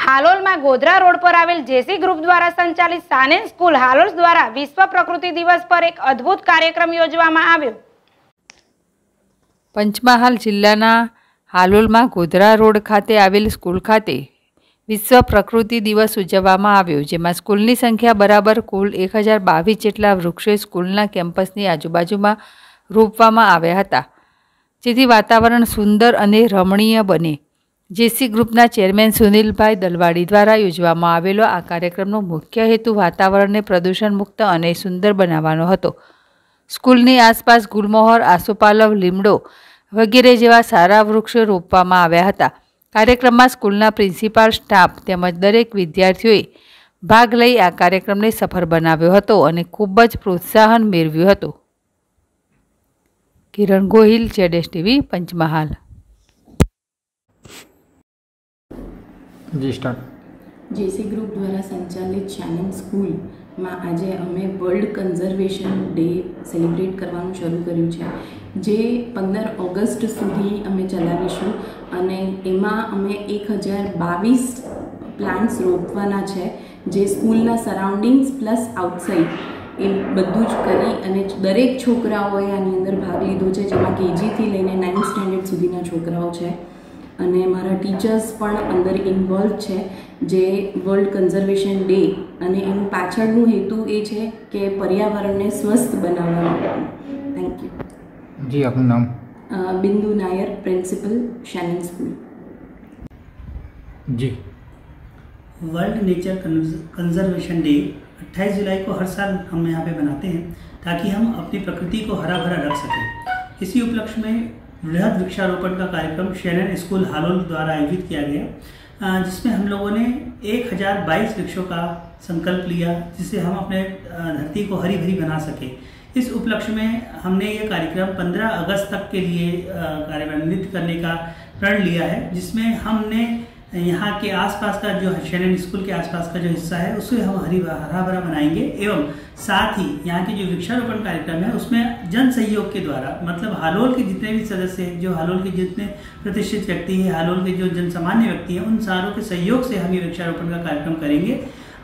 હાલોલમાં Godhra road પર આવેલ જેસી group દ્વારા સંચાલિત સાનેન સ્કૂલ હાલોલ દ્વારા વિશ્વ પ્રકૃતિ દિવસ પર એક અદ્ભુત કાર્યક્રમ યોજવામાં આવ્યો પંચમહાલ જિલ્લાના હાલોલમાં ગોધરા રોડ ખાતે આવેલ સ્કૂલ ખાતે વિશ્વ પ્રકૃતિ દિવસ ઉજવવામાં આવ્યો જેમાં સ્કૂલની સંખ્યા બરાબર કુલ એક હજાર બાવીસ જેટલા વૃક્ષો સ્કૂલના કેમ્પસની આજુબાજુમાં રોપવામાં આવ્યા હતા જેથી વાતાવરણ સુંદર અને રમણીય બને જેસી ગ્રુપના ચેરમેન સુનિલભાઈ દલવાડી દ્વારા યોજવામાં આવેલો આ કાર્યક્રમનો મુખ્ય હેતુ વાતાવરણને પ્રદૂષણ મુક્ત અને સુંદર બનાવવાનો હતો. સ્કૂલની આસપાસ ગુલમોહર, આસોપાલવ, લીમડો વગેરે જેવા સારા વૃક્ષો રોપવામાં આવ્યા હતા. કાર્યક્રમમાં સ્કૂલના પ્રિન્સિપાલ, સ્ટાફ તેમજ દરેક વિદ્યાર્થીઓએ ભાગ લઈ આ કાર્યક્રમને સફળ બનાવ્યો હતો અને ખૂબ જ પ્રોત્સાહન મેળવ્યું હતું. કિરણ ગોહિલ જેડેશ ટીવી, પંચમહાલ. જી સ્ટાર્ટ જેસી ગ્રુપ દ્વારા સંચાલિત શાનન સ્કૂલમાં આજે અમે વર્લ્ડ કન્ઝર્વેશન ડે સેલિબ્રેટ કરવાનું શરૂ કર્યું છે, જે પંદર ઓગસ્ટ સુધી અમે ચલાવીશું અને એમાં અમે એક હજાર બાવીસ પ્લાન્ટ્સ રોપવાના છે, જે સ્કૂલના સરાઉન્ડિંગ્સ પ્લસ આઉટસાઇડ એ બધું જ કરી અને દરેક છોકરાઓએ આની અંદર ભાગ લીધો છે, જેમાં કેજીથી લઈને નાઇન્થ સ્ટેન્ડર્ડ સુધીના છોકરાઓ છે. અને મારા ટીચર્સ પણ અંદર ઇન્વોલ્વ છે જે વર્લ્ડ કન્ઝર્વેશન ડે અને એનું પાછળનું હેતુ એ છે કે પર્યાવરણને સ્વસ્થ બનાવવાનું થેન્ક યુ જી આપનું નામ Bindu Nair principal Shannon school जी वर्ल्ड नेचर कंजर्वेशन डे 28 जुलाई को हर साल हम यहाँ पे मनाते हैं ताकि हम अपनी प्रकृति को हरा भरा रख सकें इसी उपलक्ष्य में वृहद वृक्षारोपण का कार्यक्रम शैनन स्कूल हालोल द्वारा आयोजित किया गया। जिसमें हम लोगों ने एक हज़ार बाईस वृक्षों का संकल्प लिया, जिससे हम अपने धरती को हरी भरी बना सके। इस उपलक्ष्य में हमने ये कार्यक्रम 15 अगस्त तक के लिए कार्यान्वित करने का प्रण लिया है, जिसमें हमने यहाँ के आसपास का जो शैनन स्कूल के आसपास का जो हिस्सा है उसे हम हरी हरा भरा बनाएँगे एवं साथ ही यहाँ के जो वृक्षारोपण कार्यक्रम है, उसमें जन सहयोग के द्वारा मतलब हालोल के जितने भी सदस्य हैं, जो हालोल के जितने प्रतिष्ठित व्यक्ति हैं, हालोल के जो जन सामान्य व्यक्ति हैं, उन सारों के सहयोग से हम ये वृक्षारोपण का कार्यक्रम करेंगे।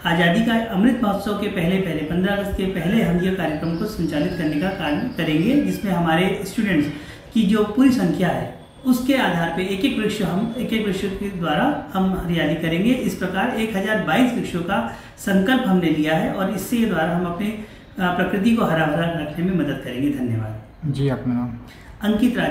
आज़ादी का अमृत महोत्सव के पहले पहले 15 अगस्त के पहले हम ये कार्यक्रम को संचालित करने का कार्य करेंगे, जिसमें हमारे स्टूडेंट्स की जो पूरी संख्या है, उसके आधार पे एक एक वृक्ष हम, एक एक वृक्ष के द्वारा हम हरियाली करेंगे। इस प्रकार 1022 वृक्षों का संकल्प हमने लिया है और इससे द्वारा हम अपने प्रकृति को हरा भरा रखने में मदद करेंगे। धन्यवाद। जी आपका अंकित राज।